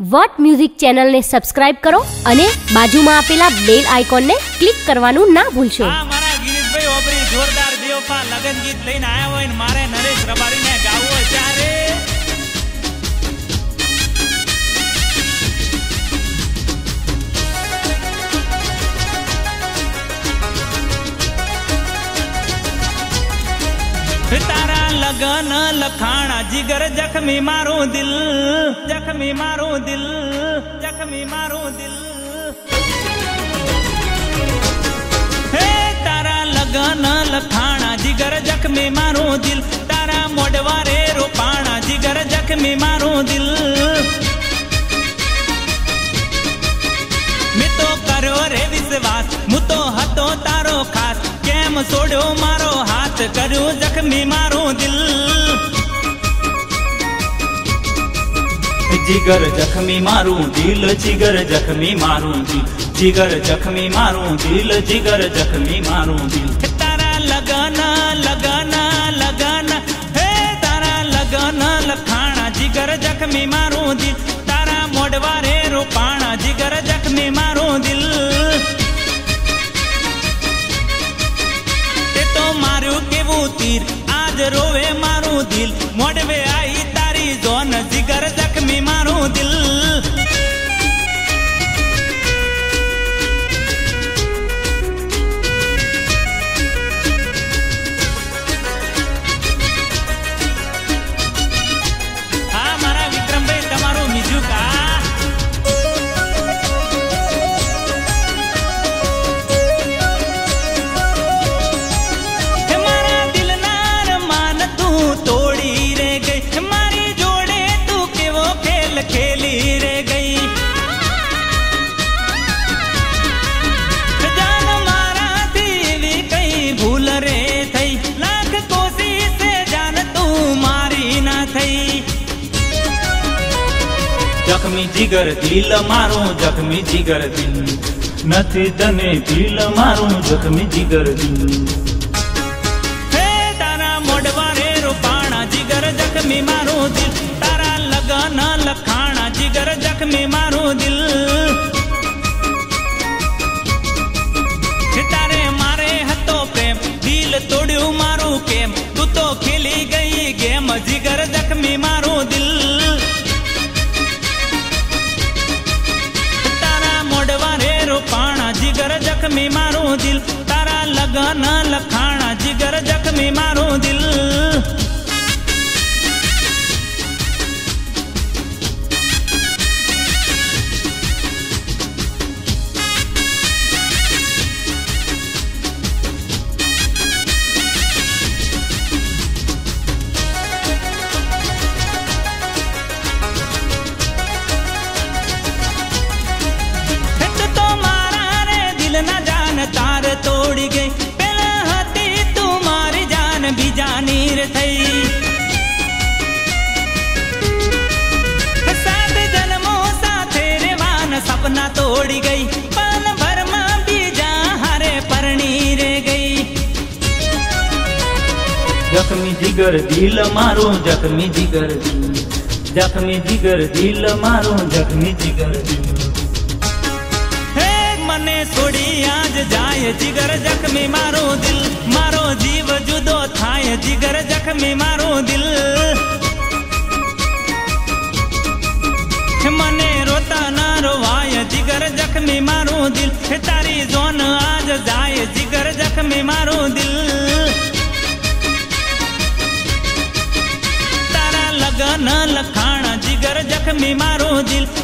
Vote music ચેનલને subscribe કરો અને બાજુમાં આપેલા બેલ આઇકોનને ક્લિક કરવાનું ના ભૂલશો. જોરદાર લગન ગીત લઈને આવ્યા હોય મારે નરેશ રબારીને ગાવું હોય લગન લખાણા જીગર જખમી મારું દિલ જખમી મારું દિલ જખમી મારું દિલ હે તારા લગન લખાણા જીગર જખમી મારું દિલ તારા મોડવારે રોપાણા જીગર જખમી મારું દિલ મેં તો કર્યો રે વિશ્વાસ હું તો હતો તારો ખાસ કેમ છોડ્યો મારો હાથ કર્યું જખમી મારું જીગર જખમી મારું દિલ જીગર જખમી મારું દિલ જીગર જખમી મારું દિલ જીગર જખમી મારું દિલ તારા લગન લગન લગન હે તારા લગન લખાણા જીગર જખમી મારું દિલ તારા મોડવારે રોપાણા જીગર જખમી મારું દિલ તે તો મારું કેવું તીર આજ રોવે મારું દિલ મોડવે આઈ જખમી જીગર દિલ મારું જખમી જીગર દિલ નથી તને દિલ મારું જખમી જીગર દિલ હે તારા મોઢવારે રૂપાણા જીગર જખમી મારું દિલ. તારા લગન લખાણા જીગર જખમી મારું में मारो दिल तारा लगन लखाण। જખમી જીગર દિલ મારું જખમી જીગર દિલ જખમી જીગર દિલ મારું જખમી જીગર દિલ હે મને છોડી આજ જાય જીગર જખમી મારો દિલ મારો જીવ જુદો થાય જીગર જખમી મારો દિલ હે મને રોતા ના રોવાય જીગર જખમી મારો દિલ હે તારી જોન આજ જાય में मारो दिल।